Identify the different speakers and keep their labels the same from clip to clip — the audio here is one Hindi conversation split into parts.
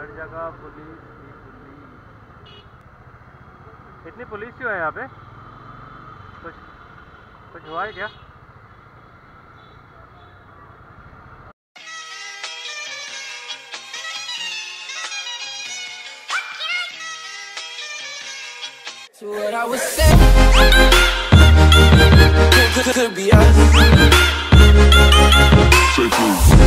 Speaker 1: हर जगह पुलिस ही पुलिस इतनी पुलिस क्यों है यहाँ पे कुछ कुछ हुआ है क्या
Speaker 2: To what I was saying could, could, could be us. Could,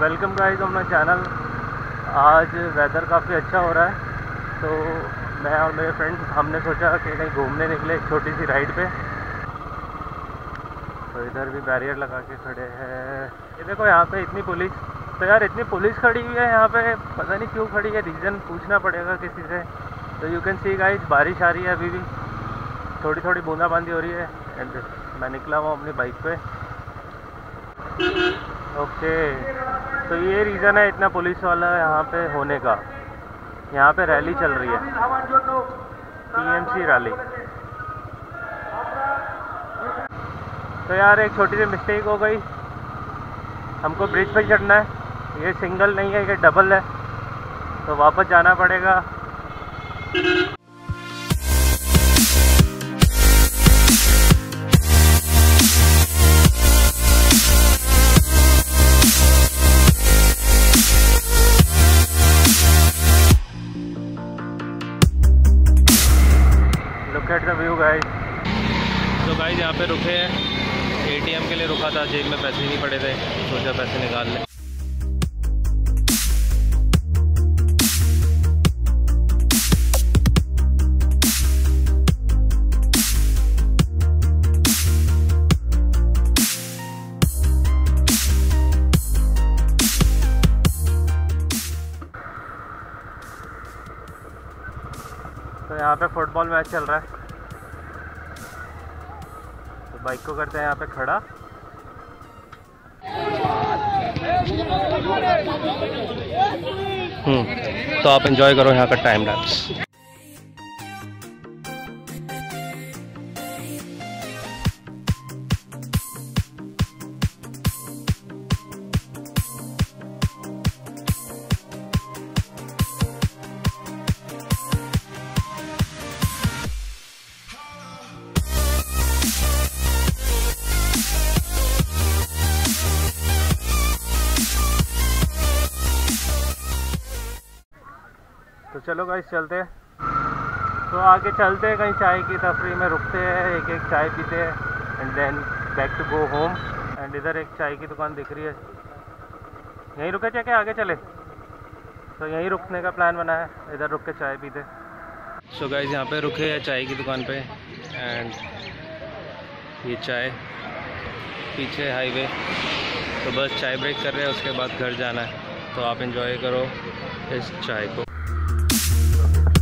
Speaker 1: welcome guys on channel आज वेदर काफ़ी अच्छा हो रहा है। तो मैं और मेरे फ्रेंड्स हमने सोचा कि कहीं घूमने निकले छोटी सी राइड पे। तो इधर भी बैरियर लगा के खड़े हैं। ये देखो यहाँ पे इतनी पुलिस। तो यार इतनी पुलिस खड़ी हुई है यहाँ पे। पता नहीं क्यों खड़ी है। रीज़न पूछना पड़ेगा किसी से। तो यू कैन सी गाइस बारिश आ रही है अभी भी। थोड़ी थोड़ी बूंदाबांदी हो रही है। एंड मैं निकला हुआ अपनी बाइक पे। ओके। तो ये रीज़न है, इतना पुलिस वाला यहाँ पे होने का। यहाँ पे रैली चल रही है। टीएमसी रैली तो यार, एक छोटी सी मिस्टेक हो गई। हमको ब्रिज पे चढ़ना है। ये सिंगल नहीं है, ये डबल है। तो वापस जाना पड़ेगा। तो गाइस यहाँ पे रुके हैं। एटीएम के लिए रुका था जेब में पैसे नहीं पड़े थे, सोचा पैसे निकाल लें। तो यहाँ पे फुटबॉल मैच चल रहा है। तो बाइक को करते हैं यहाँ पे खड़ा। हम्म तो आप एंजॉय करो यहाँ का टाइम लैप्स तो चलो गाइस चलते हैं। तो आगे चलते हैं, कहीं चाय की तफरी में रुकते हैं, एक एक चाय पीते हैं and then back to go home and इधर एक चाय की दुकान दिख रही है। यहीं रुके चाहे आगे चले। तो यहीं रुकने का प्लान बना है, इधर रुक के चाय पीते सो गाइस यहाँ पे रुके हैं चाय की दुकान पे एंड ये चाय पीछे हाईवे तो बस चाय ब्रेक कर रहे हैं, उसके बाद घर जाना है। तो आप इंजॉय करो इस चाय को।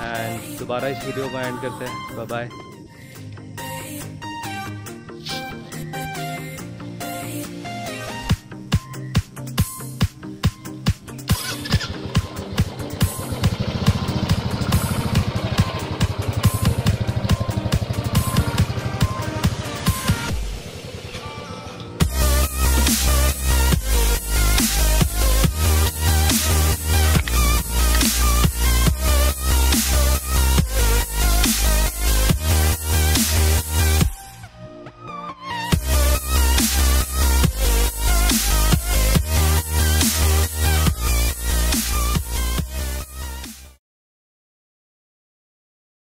Speaker 1: एंड दोबारा इस वीडियो को एंड करते हैं। Bye bye